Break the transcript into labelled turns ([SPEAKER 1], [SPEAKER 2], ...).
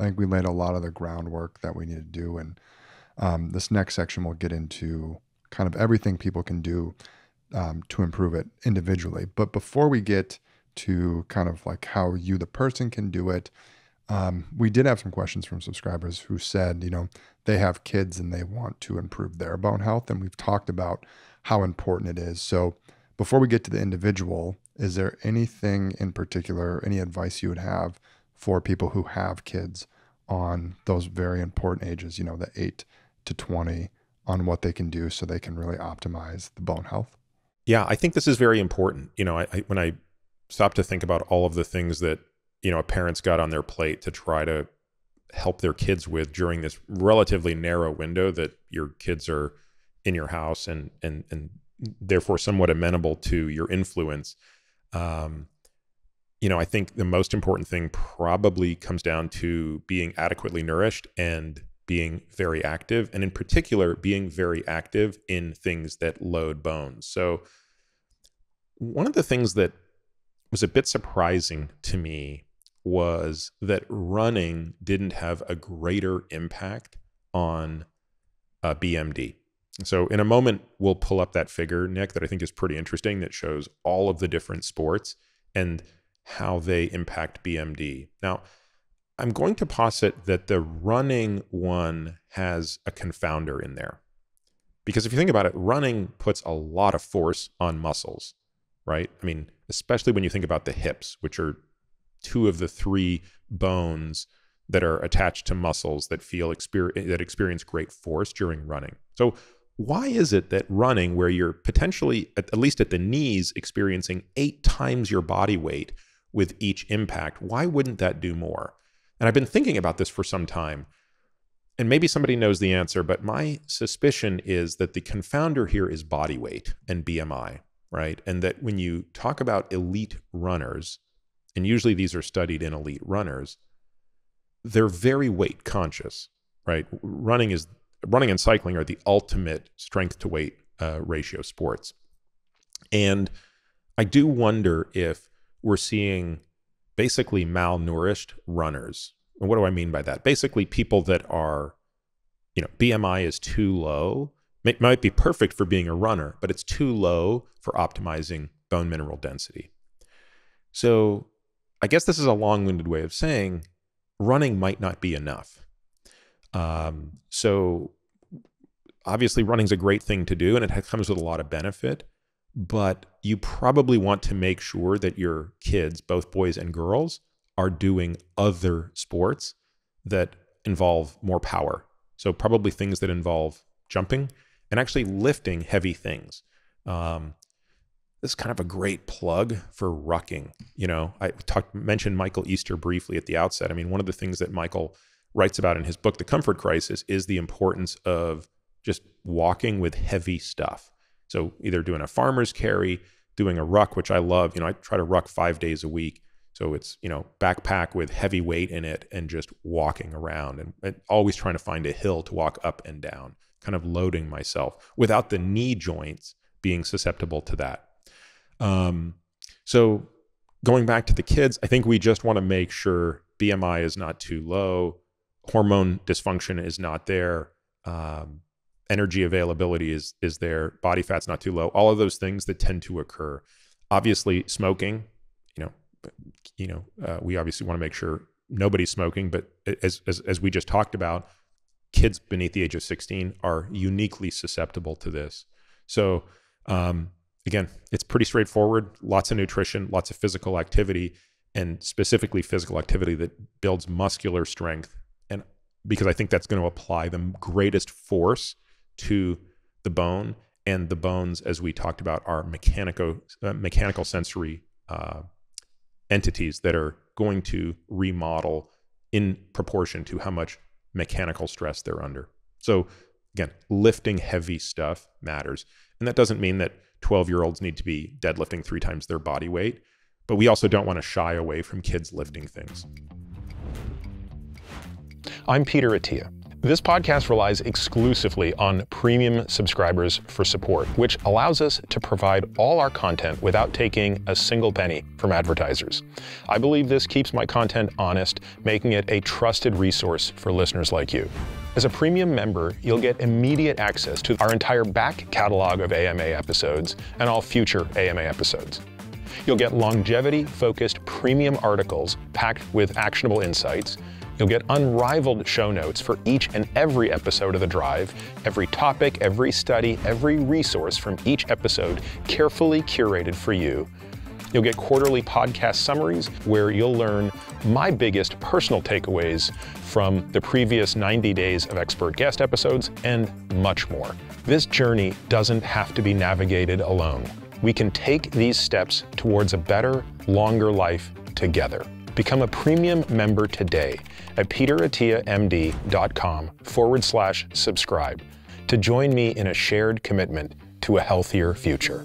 [SPEAKER 1] I think we laid a lot of the groundwork that we need to do. And um, this next section will get into kind of everything people can do um, to improve it individually. But before we get to kind of like how you, the person, can do it, um, we did have some questions from subscribers who said, you know, they have kids and they want to improve their bone health. And we've talked about how important it is. So before we get to the individual, is there anything in particular, any advice you would have for people who have kids on those very important ages, you know, the eight to 20, on what they can do so they can really optimize the bone health?
[SPEAKER 2] Yeah, I think this is very important. You know, I, I, when I stop to think about all of the things that, you know, a parent's got on their plate to try to help their kids with during this relatively narrow window that your kids are in your house and and and therefore somewhat amenable to your influence. Um, you know, I think the most important thing probably comes down to being adequately nourished and being very active, and in particular, being very active in things that load bones. So, one of the things that was a bit surprising to me was that running didn't have a greater impact on uh, BMD. So, in a moment, we'll pull up that figure, Nick, that I think is pretty interesting that shows all of the different sports and how they impact BMD. Now, I'm going to posit that the running one has a confounder in there. Because if you think about it, running puts a lot of force on muscles, right? I mean, especially when you think about the hips, which are two of the three bones that are attached to muscles that feel exper- that experience great force during running. So why is it that running where you're potentially at, at least at the knees experiencing 8 times your body weight with each impact, why wouldn't that do more? And I've been thinking about this for some time. And maybe somebody knows the answer, but my suspicion is that the confounder here is body weight and BMI, right? And that when you talk about elite runners, and usually these are studied in elite runners, they're very weight conscious, right? Running is running and cycling are the ultimate strength to weight uh, ratio sports. And I do wonder if we're seeing basically malnourished runners. And what do I mean by that? Basically, people that are, you know, BMI is too low. It might be perfect for being a runner, but it's too low for optimizing bone mineral density. So I guess this is a long winded way of saying running might not be enough. Um, so obviously, running's a great thing to do and it comes with a lot of benefit but you probably want to make sure that your kids, both boys and girls, are doing other sports that involve more power. So, probably things that involve jumping and actually lifting heavy things. Um, this is kind of a great plug for rucking. You know, I talked mentioned Michael Easter briefly at the outset. I mean, one of the things that Michael writes about in his book, The Comfort Crisis, is the importance of just walking with heavy stuff. So either doing a farmer's carry, doing a ruck, which I love. You know, I try to ruck five days a week. So it's, you know, backpack with heavy weight in it and just walking around and, and always trying to find a hill to walk up and down, kind of loading myself without the knee joints being susceptible to that. Um, so going back to the kids, I think we just want to make sure BMI is not too low, hormone dysfunction is not there. Um, energy availability is is there, body fat's not too low, all of those things that tend to occur. Obviously, smoking, you know, you know, uh, we obviously want to make sure nobody's smoking, but as, as as we just talked about, kids beneath the age of 16 are uniquely susceptible to this. So, um, again, it's pretty straightforward. Lots of nutrition, lots of physical activity, and specifically physical activity that builds muscular strength. And because I think that's going to apply the greatest force to the bone, and the bones, as we talked about, are mechanical uh, mechanical sensory uh, entities that are going to remodel in proportion to how much mechanical stress they're under. So again, lifting heavy stuff matters, and that doesn't mean that 12 year olds need to be deadlifting three times their body weight, but we also don't want to shy away from kids lifting things.
[SPEAKER 3] I'm Peter Attia
[SPEAKER 2] This podcast relies exclusively on premium subscribers for support, which allows us to provide all our content without taking a single penny from advertisers. I believe this keeps my content honest, making it a trusted resource for listeners like you. As a premium member, you'll get immediate access to our entire back catalog of AMA episodes and all future AMA episodes. You'll get longevity focused premium articles packed with actionable insights You'll get unrivaled show notes for each and every episode of The Drive, every topic, every study, every resource from each episode carefully curated for you. You'll get quarterly podcast summaries where you'll learn my biggest personal takeaways from the previous 90 days of expert guest episodes and much more. This journey doesn't have to be navigated alone. We can take these steps towards a better, longer life together. Become a premium member today at peterattiamd.com forward slash subscribe to join me in a shared commitment to a healthier future.